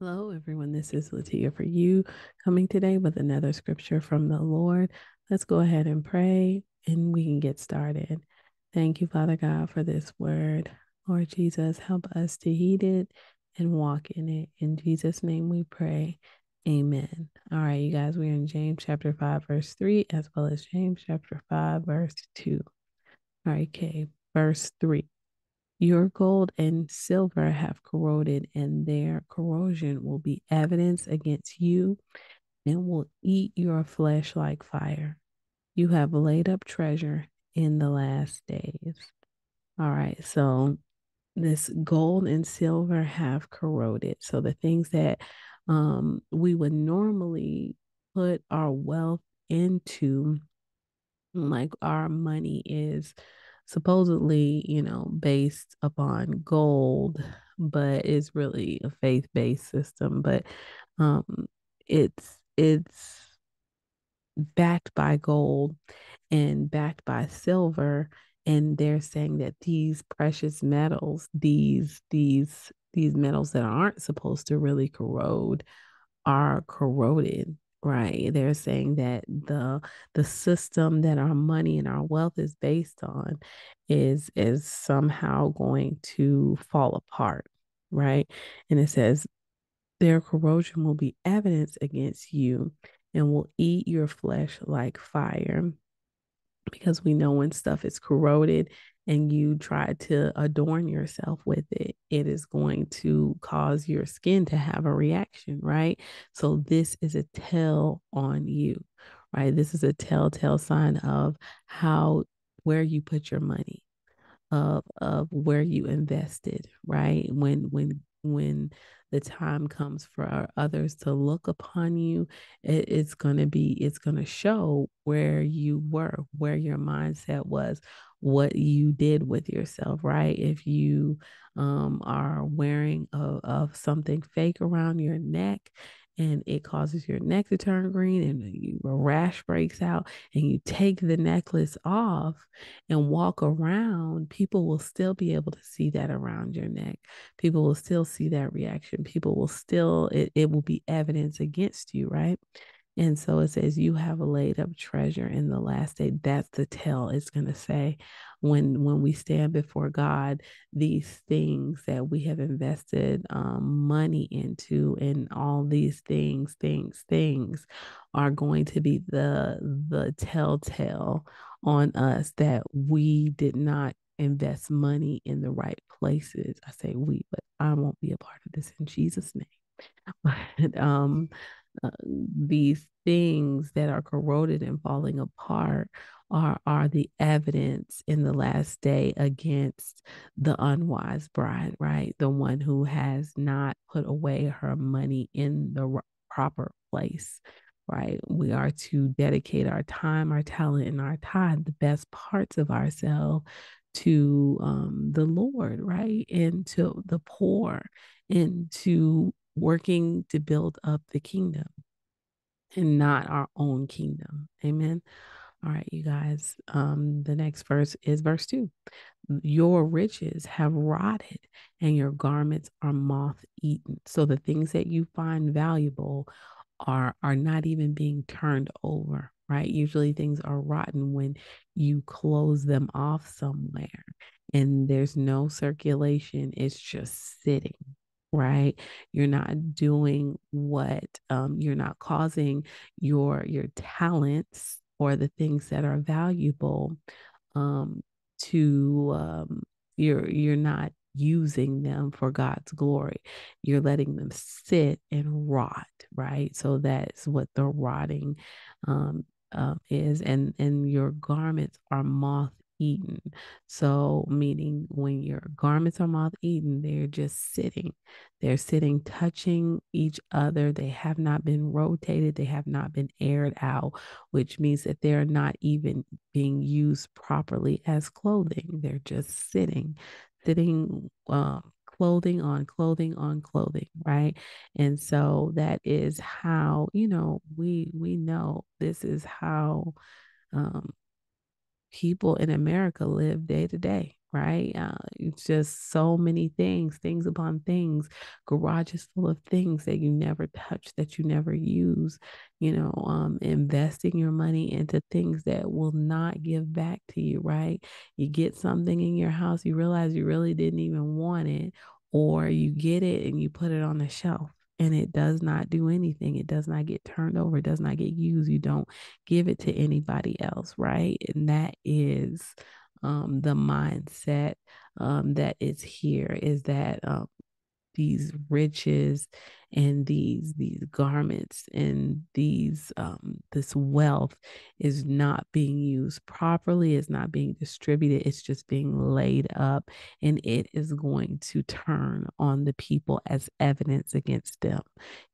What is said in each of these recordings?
Hello, everyone. This is Latia for you coming today with another scripture from the Lord. Let's go ahead and pray and we can get started. Thank you, Father God, for this word. Lord Jesus, help us to heed it and walk in it. In Jesus' name we pray. Amen. All right, you guys, we're in James chapter 5, verse 3, as well as James chapter 5, verse 2. All right, okay, verse 3. Your gold and silver have corroded, and their corrosion will be evidence against you and will eat your flesh like fire. You have laid up treasure in the last days. All right, so this gold and silver have corroded. So the things that um, we would normally put our wealth into, like our money is supposedly, you know, based upon gold, but it's really a faith-based system. But um, it's it's backed by gold and backed by silver, and they're saying that these precious metals, these these these metals that aren't supposed to really corrode, are corroded right they're saying that the the system that our money and our wealth is based on is is somehow going to fall apart right? And it says their corrosion will be evidence against you and will eat your flesh like fire because we know when stuff is corroded and you try to adorn yourself with it, it is going to cause your skin to have a reaction, right? So, this is a tell on you, right? This is a telltale sign of how, where you put your money, of, of where you invested, right? When, when, when the time comes for our others to look upon you, it, it's going to be, it's going to show where you were, where your mindset was, what you did with yourself, right? If you um, are wearing of something fake around your neck and it causes your neck to turn green and a rash breaks out and you take the necklace off and walk around, people will still be able to see that around your neck. People will still see that reaction. People will still, it, it will be evidence against you, right? And so it says, You have a laid up treasure in the last day. That's the tell it's going to say when when we stand before God, these things that we have invested um, money into, and all these things, things, things are going to be the the telltale on us that we did not invest money in the right places. I say we, but I won't be a part of this in Jesus' name. But um, uh, these things that are corroded and falling apart are are the evidence in the last day against the unwise bride, right? The one who has not put away her money in the proper place, right? We are to dedicate our time, our talent, and our time, the best parts of ourselves to um, the Lord, right? And to the poor and to working to build up the kingdom and not our own kingdom. Amen. All right, you guys. Um, the next verse is verse two. Your riches have rotted and your garments are moth eaten. So the things that you find valuable are are not even being turned over, right? Usually things are rotten when you close them off somewhere and there's no circulation. It's just sitting, right you're not doing what um, you're not causing your your talents or the things that are valuable um, to um, you're you're not using them for God's glory. You're letting them sit and rot, right? So that's what the rotting um, uh, is, and and your garments are moth eaten. So, meaning when your garments are moth eaten, they're just sitting. They're sitting, touching each other. They have not been rotated, they have not been aired out, which means that they're not even being used properly as clothing. They're just sitting, sitting. Um, clothing on clothing on clothing right and so that is how you know we we know this is how um people in America live day to day. right? Uh, it's just so many things, things upon things, garages full of things that you never touch, that you never use, you know, um, investing your money into things that will not give back to you, right? You get something in your house, you realize you really didn't even want it, or you get it and you put it on the shelf and it does not do anything. It does not get turned over, it does not get used. You don't give it to anybody else, right? And that is um, the mindset um, that is here is that um, these riches and these these garments and these um this wealth is not being used properly it's not being distributed it's just being laid up and it is going to turn on the people as evidence against them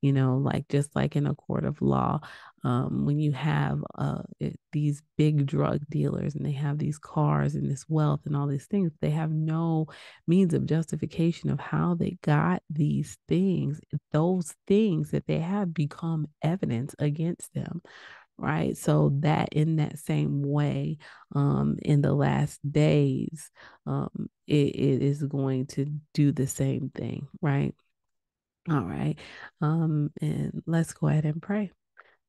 you know like just like in a court of law um, when you have uh, it, these big drug dealers and they have these cars and this wealth and all these things, they have no means of justification of how they got these things. Those things that they have become evidence against them right? So that in that same way um in the last days um it, it is going to do the same thing right? All right um and let's go ahead and pray.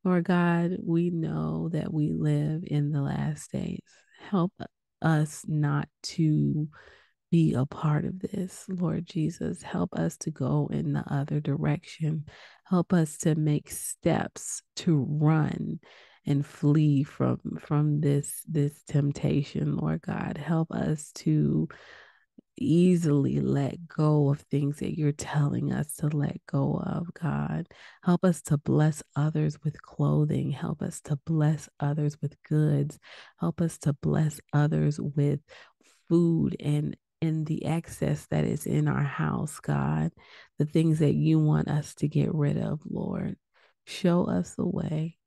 Lord God, we know that we live in the last days. Help us not to be a part of this, Lord Jesus. Help us to go in the other direction. Help us to make steps to run and flee from from this this temptation, Lord God. Help us to easily let go of things that you're telling us to let go of, God. Help us to bless others with clothing. Help us to bless others with goods. Help us to bless others with food and in the excess that is in our house, God. The things that you want us to get rid of, Lord. Show us the way.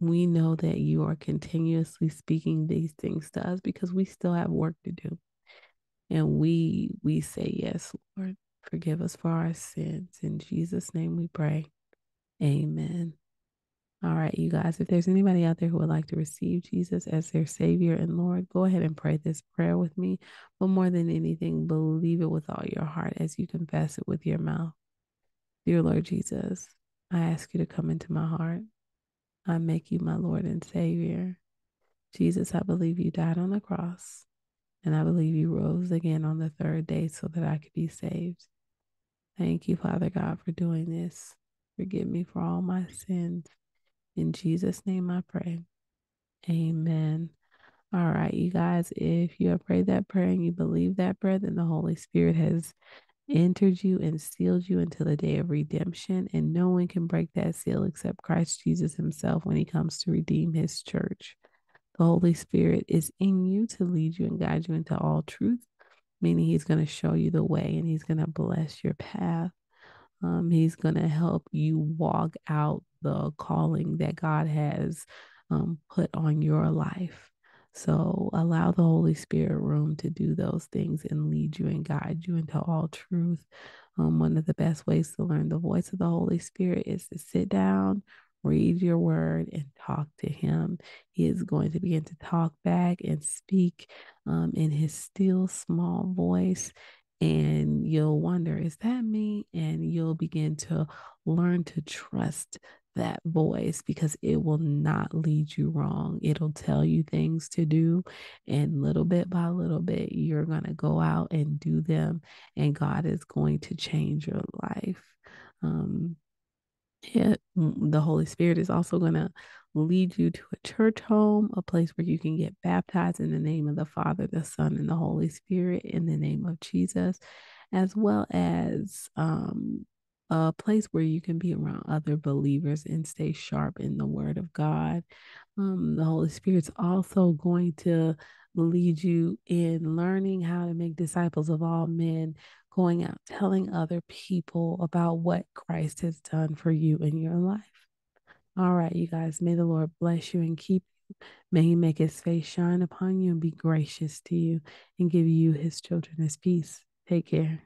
We know that you are continuously speaking these things to us because we still have work to do. And we we say yes, Lord. Forgive us for our sins. In Jesus' name we pray. Amen. All right, you guys, if there's anybody out there who would like to receive Jesus as their Savior and Lord, go ahead and pray this prayer with me. But more than anything, believe it with all your heart as you confess it with your mouth. Dear Lord Jesus, I ask you to come into my heart. I make you my Lord and Savior. Jesus, I believe you died on the cross and I believe you rose again on the third day so that I could be saved. Thank you, Father God, for doing this. Forgive me for all my sins. In Jesus' name I pray. Amen. All right, you guys, if you have prayed that prayer and you believe that prayer, then the Holy Spirit has entered you and sealed you until the day of redemption. And no one can break that seal except Christ Jesus himself when he comes to redeem his church. The Holy Spirit is in you to lead you and guide you into all truth, meaning He's going to show you the way and He's going to bless your path. Um, he's going to help you walk out the calling that God has um, put on your life. So allow the Holy Spirit room to do those things and lead you and guide you into all truth. Um, one of the best ways to learn the voice of the Holy Spirit is to sit down, read your word and talk to him. He is going to begin to talk back and speak um, in his still small voice. And you'll wonder, is that me? And you'll begin to learn to trust that voice because it will not lead you wrong. It'll tell you things to do, and little bit by little bit, you're going to go out and do them, and God is going to change your life. Um, it, the Holy Spirit is also going to lead you to a church home, a place where you can get baptized in the name of the Father, the Son, and the Holy Spirit in the name of Jesus, as well as um, a place where you can be around other believers and stay sharp in the Word of God. Um, the Holy Spirit's also going to lead you in learning how to make disciples of all men going out telling other people about what Christ has done for you in your life. All right, you guys, may the Lord bless you and keep you. May he make his face shine upon you and be gracious to you and give you his children his peace. Take care.